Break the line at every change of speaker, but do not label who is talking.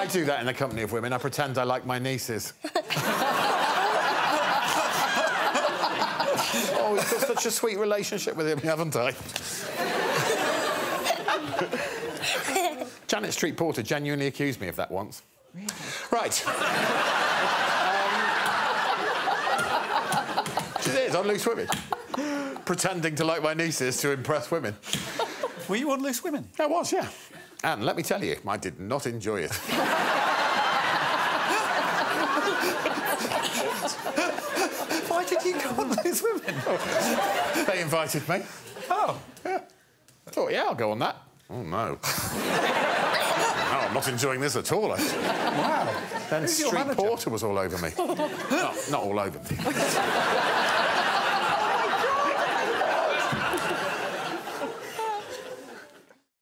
I do that in the company of women. I pretend I like my nieces. oh, we've got such a sweet relationship with him, haven't I? Janet Street Porter genuinely accused me of that once. Really? Right. um, she is on Loose Women. Pretending to like my nieces to impress women.
Were you on Loose Women?
I was, yeah. And let me tell you, I did not enjoy it.
Why did you go on Loose Women?
they invited me.
Oh.
Yeah. I thought, yeah, I'll go on that. Oh, no. no, I'm not enjoying this at all.
Wow.
Then
Who's
Street? Porter was all over me. not, not all over me.